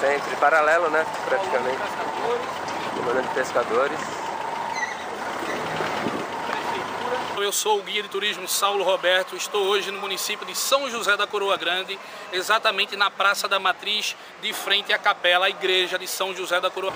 Sempre, paralelo, né? Praticamente. Colônia de pescadores. Eu sou o guia de turismo Saulo Roberto, estou hoje no município de São José da Coroa Grande, exatamente na Praça da Matriz, de frente à capela, a igreja de São José da Coroa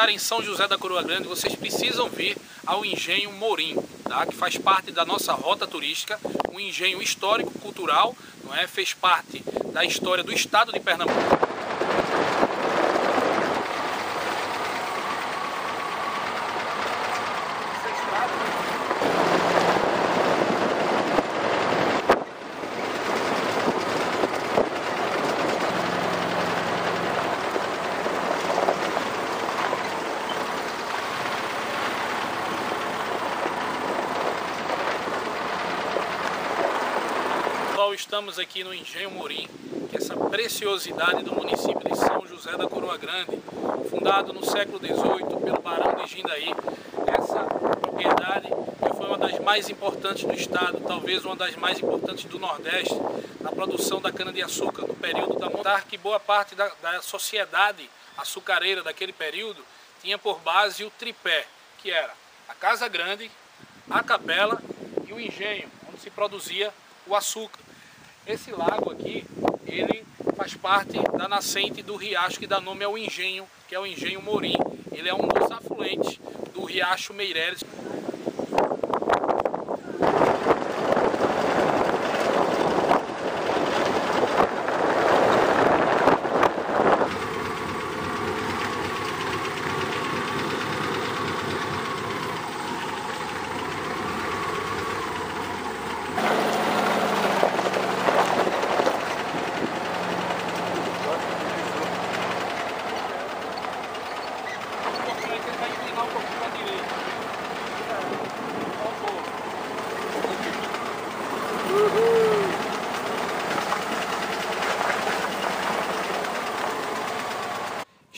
visitarem São José da Coroa Grande, vocês precisam vir ao Engenho Morim, tá? que faz parte da nossa rota turística, um engenho histórico, cultural, não é? fez parte da história do estado de Pernambuco. Estamos aqui no Engenho Morim, que é essa preciosidade do município de São José da Coroa Grande, fundado no século XVIII pelo Barão de Jindaí. Essa propriedade que foi uma das mais importantes do estado, talvez uma das mais importantes do Nordeste, na produção da cana-de-açúcar no período da montar que boa parte da, da sociedade açucareira daquele período tinha por base o tripé, que era a Casa Grande, a capela e o engenho, onde se produzia o açúcar. Esse lago aqui, ele faz parte da nascente do riacho que dá nome ao engenho, que é o engenho Morim. Ele é um dos afluentes do riacho Meireles.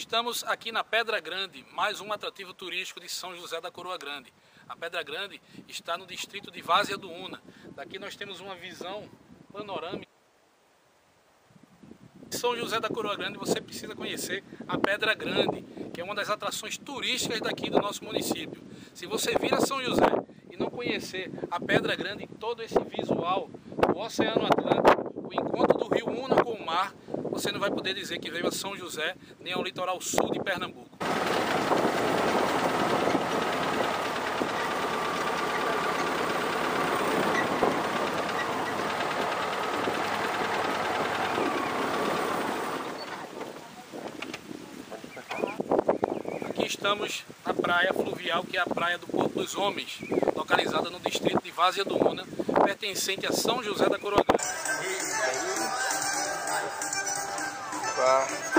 Estamos aqui na Pedra Grande, mais um atrativo turístico de São José da Coroa Grande. A Pedra Grande está no distrito de Várzea do Una. Daqui nós temos uma visão panorâmica. São José da Coroa Grande você precisa conhecer a Pedra Grande, que é uma das atrações turísticas daqui do nosso município. Se você vir a São José e não conhecer a Pedra Grande, todo esse visual, o Oceano Atlântico, o encontro do rio Una com o mar, você não vai poder dizer que veio a São José nem ao litoral sul de Pernambuco. Aqui estamos na praia fluvial, que é a praia do Porto dos Homens, localizada no distrito de Várzea do Una, pertencente a São José da Coroa Grande. bye.